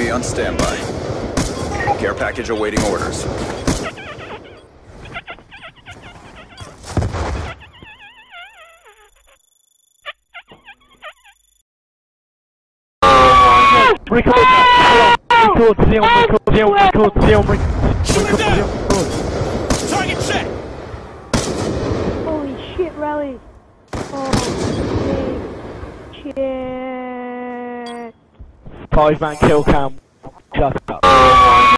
UAV on standby. Care package awaiting orders. Target check! Holy shit, rally. Holy Five man kill cam. Shut up.